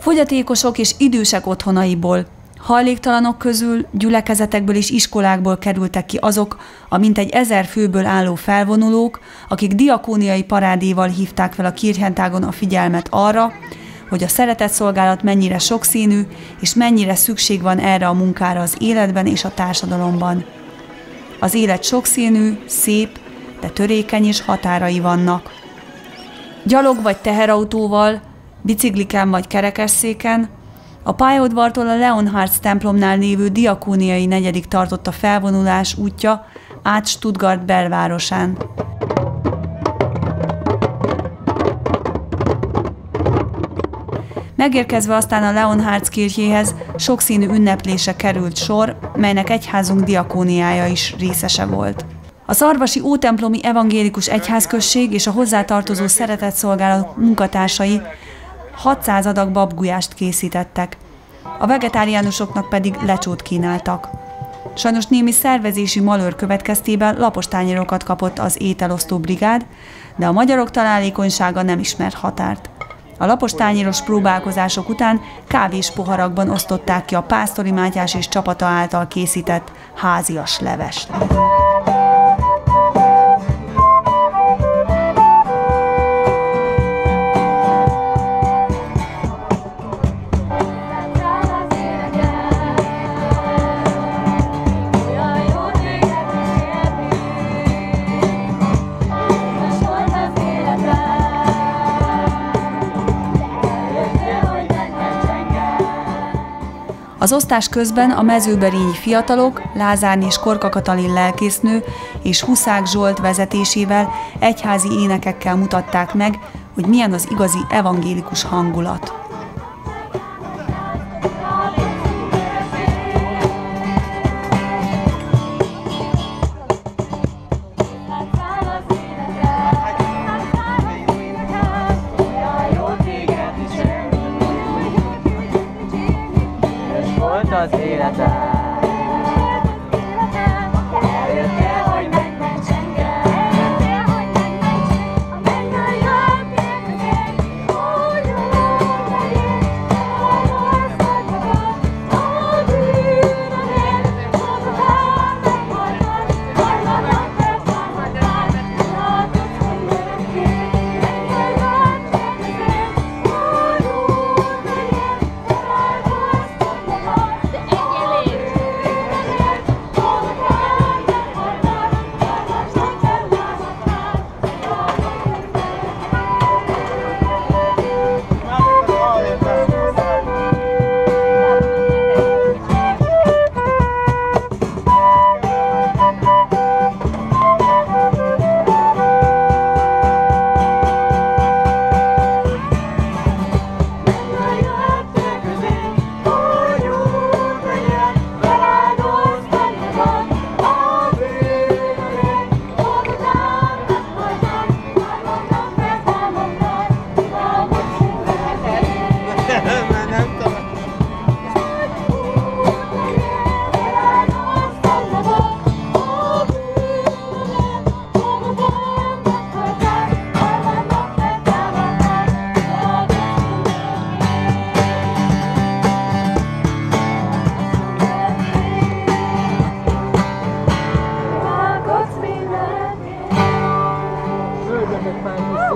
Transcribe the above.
fogyatékosok és idősek otthonaiból, Hajléktalanok közül, gyülekezetekből és iskolákból kerültek ki azok a mintegy ezer főből álló felvonulók, akik diakóniai parádéval hívták fel a Kirchentágon a figyelmet arra, hogy a szeretett szolgálat mennyire sokszínű, és mennyire szükség van erre a munkára az életben és a társadalomban. Az élet sokszínű, szép, de törékeny és határai vannak. Gyalog vagy teherautóval, bicikliken vagy kerekesszéken, a pályaudvartól a Leonhardt templomnál lévő diakóniai negyedik tartott a felvonulás útja át Stuttgart belvárosán. Megérkezve aztán a Leonhardt kirchéhez sokszínű ünneplése került sor, melynek egyházunk diakóniája is részese volt. A Szarvasi Ótemplomi Evangélikus Egyházközség és a hozzátartozó szeretetszolgálat munkatársai 600 adag babgulyást készítettek, a vegetáriánusoknak pedig lecsót kínáltak. Sajnos némi szervezési malőr következtében lapos tányérokat kapott az ételosztó brigád, de a magyarok találékonysága nem ismert határt. A lapos tányéros próbálkozások után kávés poharakban osztották ki a Pásztori Mátyás és csapata által készített házias levest. Az osztás közben a mezőberényi fiatalok, Lázárni és Korka Katalin lelkésznő és Huszák Zsolt vezetésével egyházi énekekkel mutatták meg, hogy milyen az igazi evangélikus hangulat. I'm sorry.